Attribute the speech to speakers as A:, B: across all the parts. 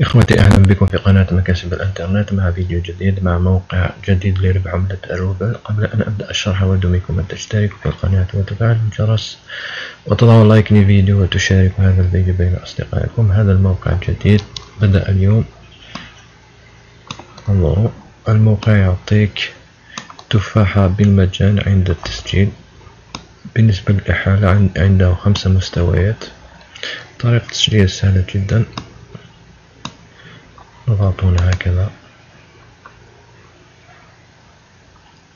A: إخوتي أهلا بكم في قناة مكاسب الإنترنت مع فيديو جديد مع موقع جديد لربح عملة الروبل. قبل أن أبدأ الشرح أود منكم أن تشتركوا في القناة وتفعلوا الجرس وتضعوا لايك للفيديو وتشاركوا هذا الفيديو بين أصدقائكم. هذا الموقع الجديد. بدأ اليوم. انظروا الموقع يعطيك تفاحة بالمجان عند التسجيل. بالنسبة للإحالة عنده خمسة مستويات. طريقة التسجيل سهلة جدا. نضغط هنا هكذا.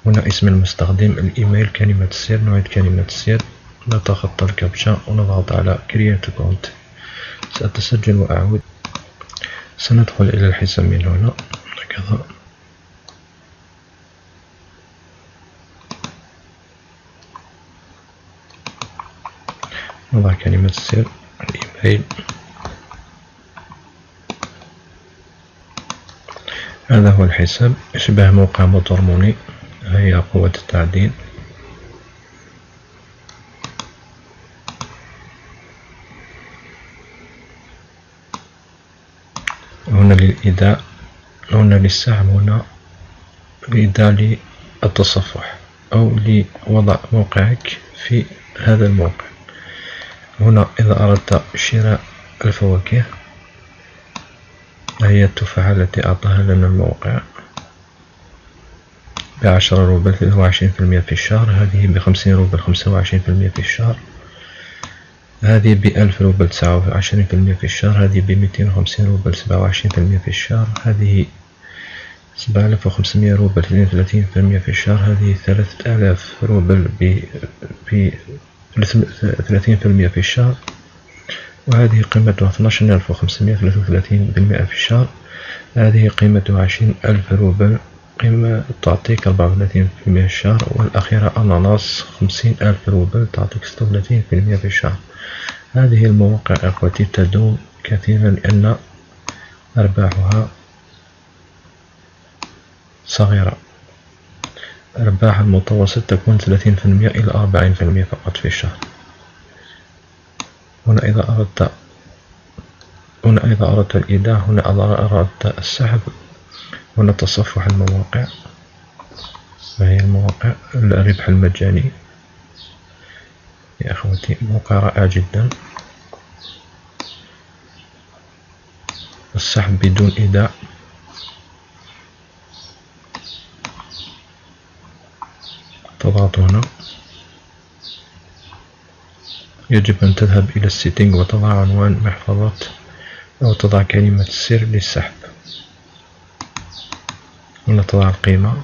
A: هنا اسم المستخدم الإيميل كلمة السر نعيد كلمة السر نتخطى الكابتشا ونضغط على Create Account. سأتسجل وأعود. سندخل إلى الحساب من هنا. هكذا. نضع كلمة السر الإيميل. هذا هو الحساب. يشبه موقع موتور موني. هي قوة التعدين هنا للإيداع هنا للسحب هنا لإيداع للتصفح أو لوضع موقعك في هذا الموقع. هنا إذا أردت شراء الفواكه هي التفاحة التي أعطاها لنا الموقع بعشرة روبل ثلاثة وعشرين في المية في الشهر هذه بخمسين روبل خمسة وعشرين في المية في الشهر. هذه بألف روبل تسعة وعشرين في المية في الشهر هذه بميتين وخمسين روبل سبعة وعشرين في المية في الشهر هذه سبعة آلاف وخمسمية روبل اثنين وثلاثين في المية في الشهر هذه ثلاثة آلاف روبل ب ثلاثين في المية في الشهر. وهذه قيمتها 12533 بالمئة في الشهر. هذه قيمتها 20000 روبل قيمة تعطيك 34 في المئة في الشهر والأخيرة أناناس 50000 روبل تعطيك 36 في المئة في الشهر. هذه المواقع أخوتي تدوم كثيرا لأن أرباحها صغيرة. أرباح المتوسط تكون 30% إلى 40% فقط في الشهر. هنا إذا أردت هنا إذا أردت الإيداع هنا أردت السحب. هنا تصفح المواقع. وهي المواقع؟ الربح المجاني. يا أخوتي موقع رائع جدا. السحب بدون إيداع. تضغط هنا. يجب أن تذهب إلى السيتنج وتضع عنوان محفظة أو تضع كلمة السر للسحب. هنا تضع القيمة.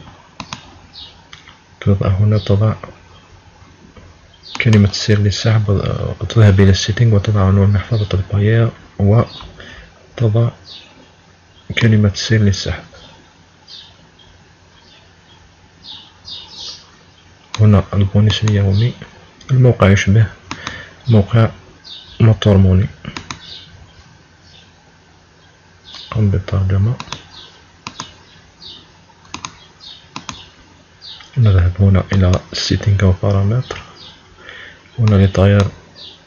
A: تضع هنا تضع كلمة السر للسحب. وتذهب إلى ال settings وتضع عنوان محفظة Payeer وتضع كلمة السر للسحب. هنا البونس اليومي. الموقع يشبه موقع Motor Money. قم بالترجمة. نذهب هنا إلى setting أو بارامتر هنا لتغيير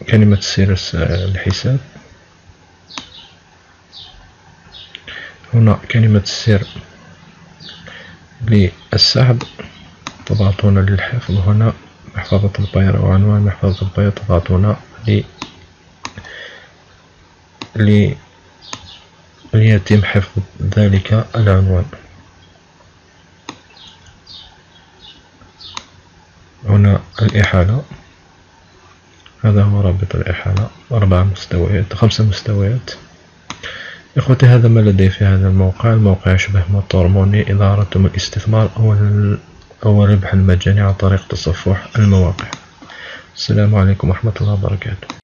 A: كلمة سر الحساب. هنا كلمة السر للسحب. تضغط هنا للحفظ. هنا محفظة البيض أو عنوان محفظة البيض تضغط هنا ل ل ليتم حفظ ذلك العنوان. هنا الإحالة. هذا هو رابط الإحالة. أربع مستويات خمسة مستويات. إخوتي هذا ما لدي في هذا الموقع. الموقع يشبه موتور موني. إذا أردتم الاستثمار أو أو الربح المجاني عن طريق تصفح المواقع. السلام عليكم ورحمة الله وبركاته.